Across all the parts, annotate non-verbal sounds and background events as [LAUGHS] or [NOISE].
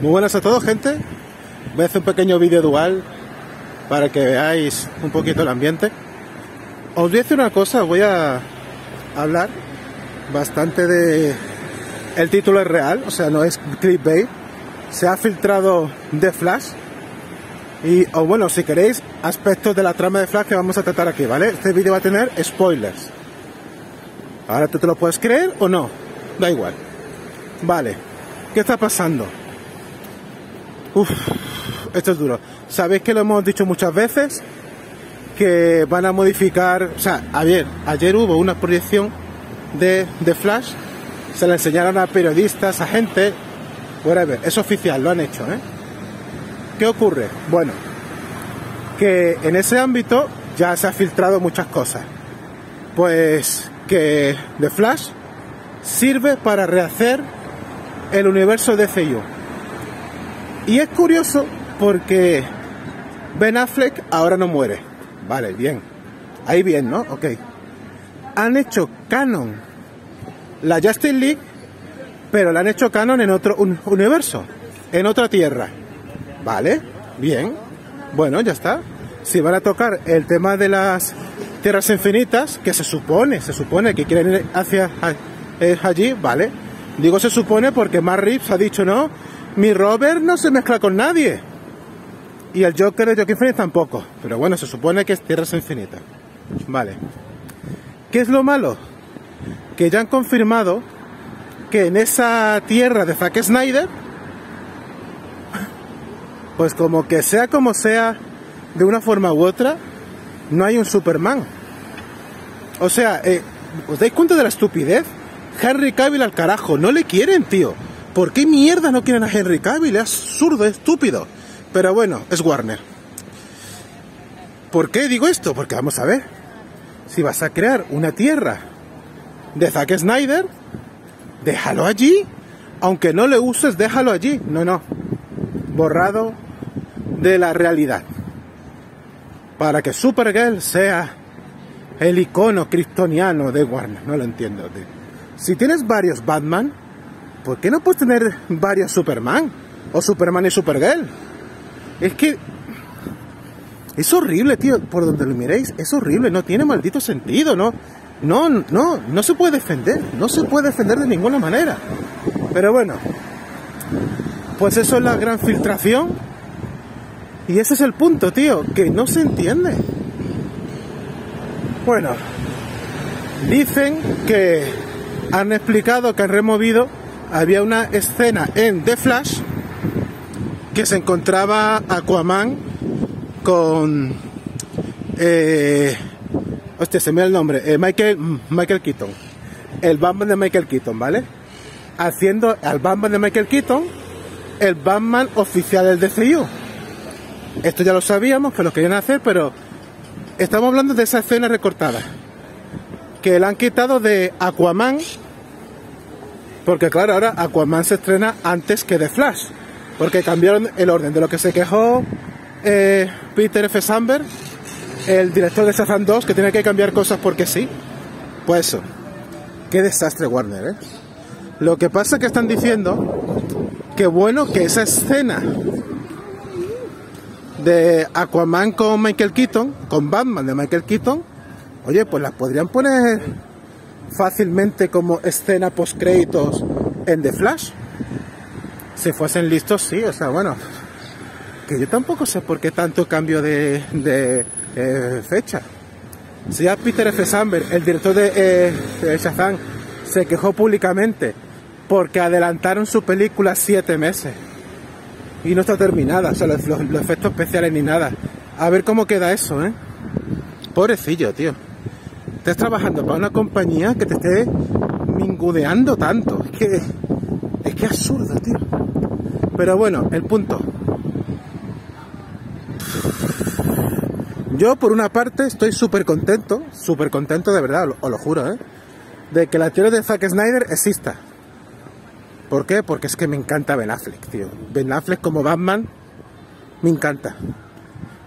Muy buenas a todos, gente. Voy a hacer un pequeño vídeo dual para que veáis un poquito el ambiente. Os voy a decir una cosa, voy a hablar bastante de... El título es real, o sea, no es clickbait. Se ha filtrado de Flash. Y, o bueno, si queréis, aspectos de la trama de Flash que vamos a tratar aquí, ¿vale? Este vídeo va a tener spoilers. Ahora tú te lo puedes creer o no, da igual. Vale, ¿qué está pasando? Uf, esto es duro. Sabéis que lo hemos dicho muchas veces que van a modificar, o sea, ayer, ayer hubo una proyección de, de Flash, se la enseñaron a periodistas, a gente, whatever, es oficial, lo han hecho, ¿eh? ¿Qué ocurre? Bueno, que en ese ámbito ya se ha filtrado muchas cosas. Pues que The Flash sirve para rehacer el universo de CU. Y es curioso porque Ben Affleck ahora no muere. Vale, bien. Ahí bien, ¿no? Ok. Han hecho canon la Justice League, pero la han hecho canon en otro universo, en otra tierra. Vale, bien. Bueno, ya está. Si van a tocar el tema de las tierras infinitas, que se supone, se supone que quieren ir hacia allí, vale. Digo se supone porque Matt Reeves ha dicho no, mi Robert no se mezcla con nadie. Y el Joker de Joker Infinite tampoco. Pero bueno, se supone que es tierras infinitas. Vale. ¿Qué es lo malo? Que ya han confirmado que en esa tierra de Zack Snyder, pues como que sea como sea, de una forma u otra, no hay un Superman. O sea, eh, ¿os dais cuenta de la estupidez? Henry Cavill al carajo, no le quieren, tío. ¿Por qué mierda no quieren a Henry Cavill? Es absurdo, es estúpido. Pero bueno, es Warner. ¿Por qué digo esto? Porque vamos a ver. Si vas a crear una tierra de Zack Snyder, déjalo allí. Aunque no le uses, déjalo allí. No, no. Borrado de la realidad para que Supergirl sea el icono kryptoniano de Warner. No lo entiendo. Tío. Si tienes varios Batman, ¿por qué no puedes tener varios Superman? O Superman y Supergirl. Es que es horrible, tío. Por donde lo miréis, es horrible. No tiene maldito sentido, ¿no? No, no, no se puede defender. No se puede defender de ninguna manera. Pero bueno, pues eso es la gran filtración y ese es el punto, tío, que no se entiende. Bueno, dicen que han explicado que han removido, había una escena en The Flash que se encontraba Aquaman con... Eh, hostia, se me da el nombre. Eh, Michael, Michael Keaton. El Batman de Michael Keaton, ¿vale? Haciendo al Batman de Michael Keaton el Batman oficial del DCU. Esto ya lo sabíamos que lo querían hacer, pero estamos hablando de esa escena recortada. Que la han quitado de Aquaman. Porque claro, ahora Aquaman se estrena antes que de Flash. Porque cambiaron el orden de lo que se quejó eh, Peter F. Samberg, el director de Shazam 2, que tiene que cambiar cosas porque sí. Pues eso. Qué desastre Warner, ¿eh? Lo que pasa es que están diciendo que bueno que esa escena de Aquaman con Michael Keaton, con Batman de Michael Keaton, oye, pues las podrían poner fácilmente como escena post créditos en The Flash. Si fuesen listos, sí, o sea, bueno, que yo tampoco sé por qué tanto cambio de, eh, fecha. Si ya Peter F. Samberg, el director de, eh, de Shazam, se quejó públicamente porque adelantaron su película siete meses y no está terminada, o sea, los, los, efectos especiales ni nada. A ver cómo queda eso, ¿eh? Pobrecillo, tío. Estás trabajando para una compañía que te esté mingudeando tanto. Es que. Es que absurdo, tío. Pero bueno, el punto. Yo, por una parte, estoy súper contento, súper contento de verdad, os lo juro, ¿eh? De que la teoría de Zack Snyder exista. ¿Por qué? Porque es que me encanta Ben Affleck, tío. Ben Affleck como Batman me encanta.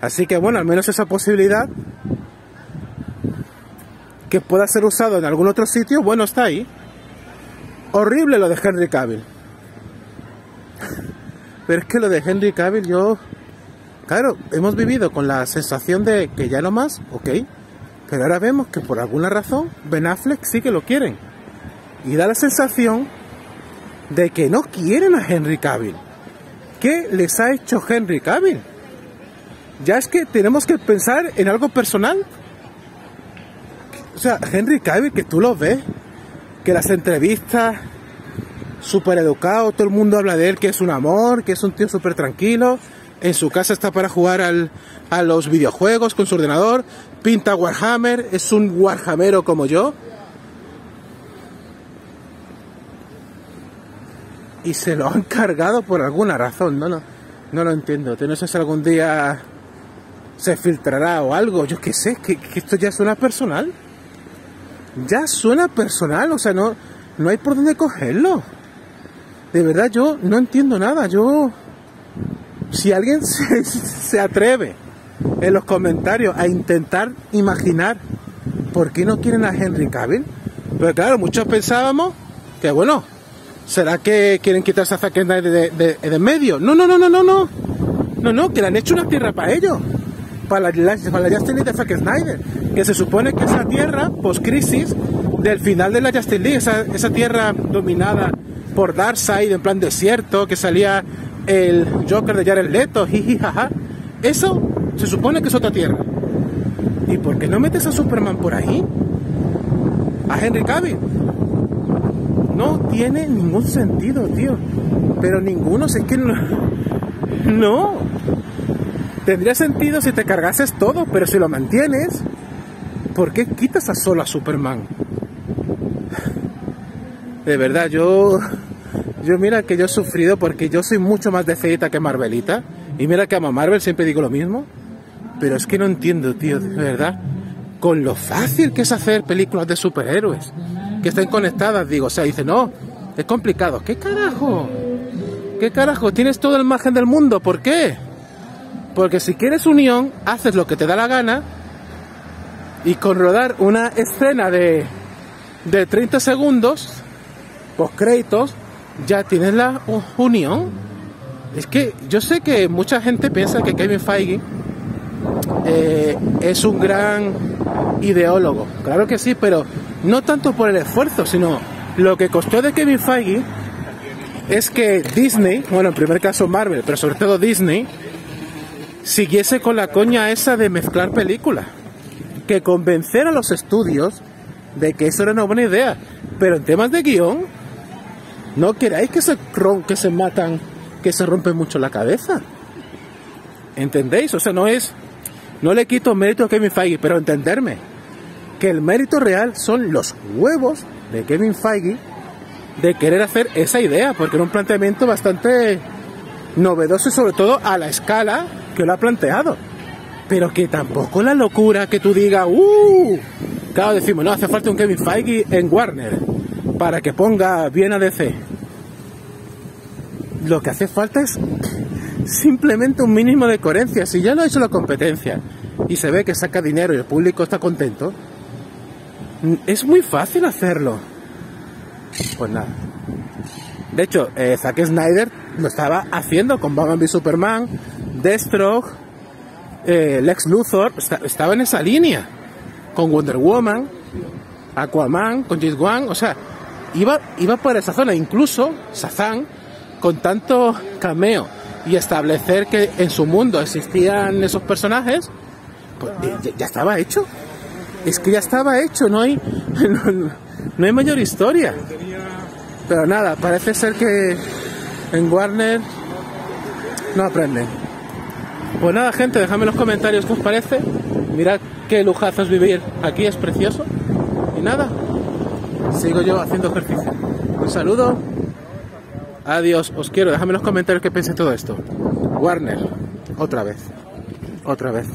Así que bueno, al menos esa posibilidad que pueda ser usado en algún otro sitio, bueno, está ahí. Horrible lo de Henry Cavill. [LAUGHS] Pero es que lo de Henry Cavill, yo. Claro, hemos vivido con la sensación de que ya no más, ok. Pero ahora vemos que por alguna razón Ben Affleck sí que lo quieren. Y da la sensación de que no quieren a Henry Cavill. ¿Qué les ha hecho Henry Cavill? Ya es que tenemos que pensar en algo personal. O sea, Henry Cavill, que tú lo ves, que las entrevistas, súper educado, todo el mundo habla de él, que es un amor, que es un tío súper tranquilo, en su casa está para jugar al, a los videojuegos con su ordenador, pinta Warhammer, es un Warhammero como yo. Y se lo han cargado por alguna razón, no, no, no lo entiendo. No sé si algún día se filtrará o algo, yo qué sé, que, que esto ya suena personal. Ya suena personal, o sea, no, no hay por dónde cogerlo. De verdad, yo no entiendo nada. Yo, si alguien [LAUGHS] se, se atreve en los comentarios a intentar imaginar por qué no quieren a Henry Cavill, pero claro, muchos pensábamos que bueno, ¿será que quieren quitarse a Zack de, de, de, medio? No, no, no, no, no, no. No, no, que le han hecho una tierra para ellos. Para la, para la Justin League de Zack Snyder. Que se supone que esa tierra, post-crisis, del final de la Justin League, esa, esa tierra dominada por Darkseid en plan desierto, que salía el Joker de Jared Leto, [LAUGHS] jiji, jaja. Eso se supone que es otra tierra. ¿Y por qué no metes a Superman por ahí? A Henry Cavill. No tiene ningún sentido, tío. Pero ninguno, si es que. No. [LAUGHS] Tendría sentido si te cargases todo, pero si lo mantienes, ¿por qué quitas a solo a Superman? De verdad, yo. Yo mira que yo he sufrido porque yo soy mucho más de que Marvelita. Y mira que amo a Marvel, siempre digo lo mismo. Pero es que no entiendo, tío, de verdad. Con lo fácil que es hacer películas de superhéroes. Que estén conectadas, digo. O sea, dice, no, es complicado. ¿Qué carajo? ¿Qué carajo? Tienes todo el margen del mundo. ¿Por qué? Porque si quieres unión, haces lo que te da la gana. Y con rodar una escena de, de 30 segundos, post créditos, ya tienes la unión. Es que yo sé que mucha gente piensa que Kevin Feige eh, es un gran ideólogo. Claro que sí, pero no tanto por el esfuerzo, sino lo que costó de Kevin Feige es que Disney, bueno, en primer caso Marvel, pero sobre todo Disney, siguiese con la coña esa de mezclar películas. Que convencer a los estudios de que eso era una buena idea. Pero en temas de guion, no queráis que se, que se matan, que se rompen mucho la cabeza. ¿Entendéis? O sea, no es. No le quito mérito a Kevin Feige, pero entenderme. Que el mérito real son los huevos de Kevin Feige de querer hacer esa idea, porque era un planteamiento bastante novedoso y sobre todo a la escala que lo ha planteado. Pero que tampoco la locura que tú digas, ¡uh! Claro, decimos, no, hace falta un Kevin Feige en Warner para que ponga bien a DC. Lo que hace falta es simplemente un mínimo de coherencia. Si ya lo ha hecho la competencia y se ve que saca dinero y el público está contento, es muy fácil hacerlo. Pues nada. De hecho, eh, Zack Snyder lo estaba haciendo con Batman Superman, Deathstroke, eh, Lex Luthor, estaba en esa línea. Con Wonder Woman, Aquaman, con James o sea, iba, iba por esa zona. Incluso Shazam, con tanto cameo y establecer que en su mundo existían esos personajes, pues ya, ya estaba hecho. Es que ya estaba hecho, no hay, [LAUGHS] no hay mayor historia. Pero nada, parece ser que en Warner no aprenden. Pues nada, gente, dejadme en los comentarios qué os parece. Mirad qué lujazo es vivir aquí, es precioso. Y nada, sigo yo haciendo ejercicio. Un saludo. Adiós, os quiero. Dejadme en los comentarios qué pensáis todo esto. Warner, otra vez. Otra vez.